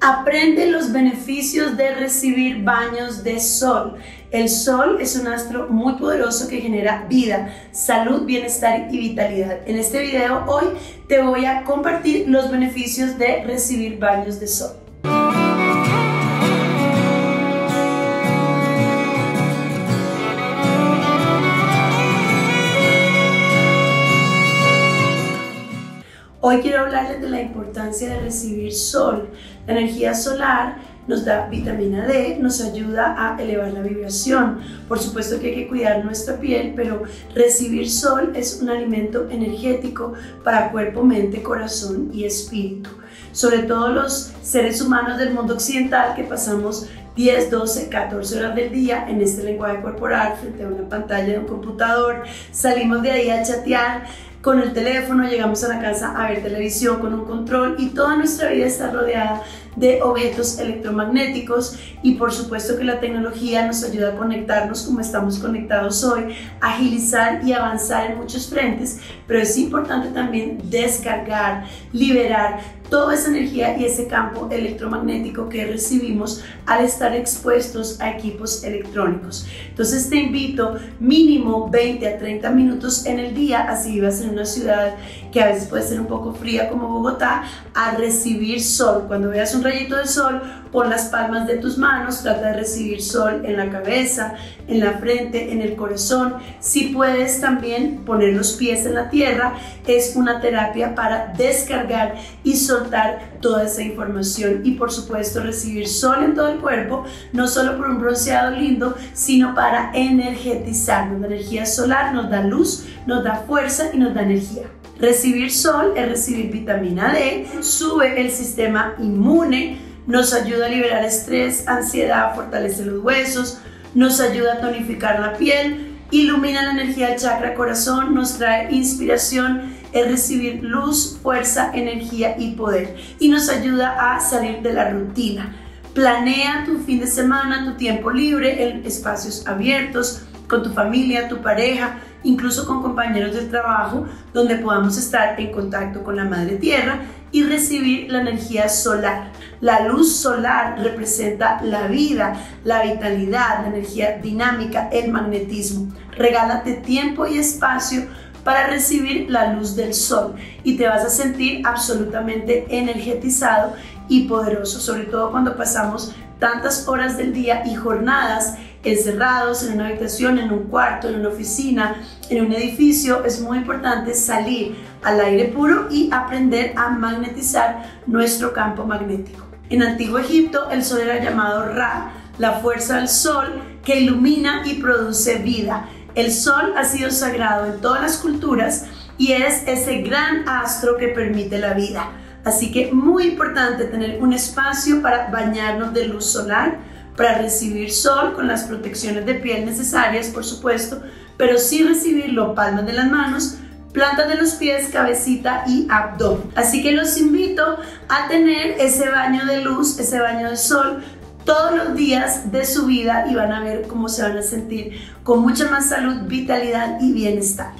Aprende los beneficios de recibir baños de sol. El sol es un astro muy poderoso que genera vida, salud, bienestar y vitalidad. En este video hoy te voy a compartir los beneficios de recibir baños de sol. Hoy quiero hablarles de la importancia de recibir sol. La energía solar nos da vitamina D, nos ayuda a elevar la vibración. Por supuesto que hay que cuidar nuestra piel, pero recibir sol es un alimento energético para cuerpo, mente, corazón y espíritu. Sobre todo los seres humanos del mundo occidental que pasamos 10, 12, 14 horas del día en este lenguaje corporal frente a una pantalla de un computador, salimos de ahí a chatear con el teléfono, llegamos a la casa a ver televisión con un control y toda nuestra vida está rodeada de objetos electromagnéticos. Y por supuesto que la tecnología nos ayuda a conectarnos como estamos conectados hoy, agilizar y avanzar en muchos frentes, pero es importante también descargar, liberar toda esa energía y ese campo electromagnético que recibimos al estar expuestos a equipos electrónicos. Entonces te invito mínimo 20 a 30 minutos en el día, así vivas en una ciudad que a veces puede ser un poco fría como Bogotá, a recibir sol. Cuando veas un rayito de sol, pon las palmas de tus manos, trata de recibir sol en la cabeza, en la frente, en el corazón. Si puedes también poner los pies en la tierra, es una terapia para descargar y soltar toda esa información y por supuesto recibir sol en todo el cuerpo, no solo por un bronceado lindo, sino para energizarnos. La energía solar nos da luz, nos da fuerza y nos da energía. Recibir sol es recibir vitamina D, sube el sistema inmune, nos ayuda a liberar estrés, ansiedad, fortalece los huesos, nos ayuda a tonificar la piel, ilumina la energía del chakra corazón, nos trae inspiración, es recibir luz, fuerza, energía y poder y nos ayuda a salir de la rutina. Planea tu fin de semana, tu tiempo libre en espacios abiertos, con tu familia, tu pareja, incluso con compañeros del trabajo, donde podamos estar en contacto con la Madre Tierra y recibir la energía solar. La luz solar representa la vida, la vitalidad, la energía dinámica, el magnetismo. Regálate tiempo y espacio para recibir la luz del sol y te vas a sentir absolutamente energetizado y poderoso, sobre todo cuando pasamos tantas horas del día y jornadas encerrados en una habitación, en un cuarto, en una oficina, en un edificio, es muy importante salir al aire puro y aprender a magnetizar nuestro campo magnético. En Antiguo Egipto el sol era llamado Ra, la fuerza del sol que ilumina y produce vida. El sol ha sido sagrado en todas las culturas y es ese gran astro que permite la vida. Así que muy importante tener un espacio para bañarnos de luz solar, para recibir sol con las protecciones de piel necesarias, por supuesto, pero sí recibirlo palmas de las manos, plantas de los pies, cabecita y abdomen. Así que los invito a tener ese baño de luz, ese baño de sol todos los días de su vida y van a ver cómo se van a sentir con mucha más salud, vitalidad y bienestar.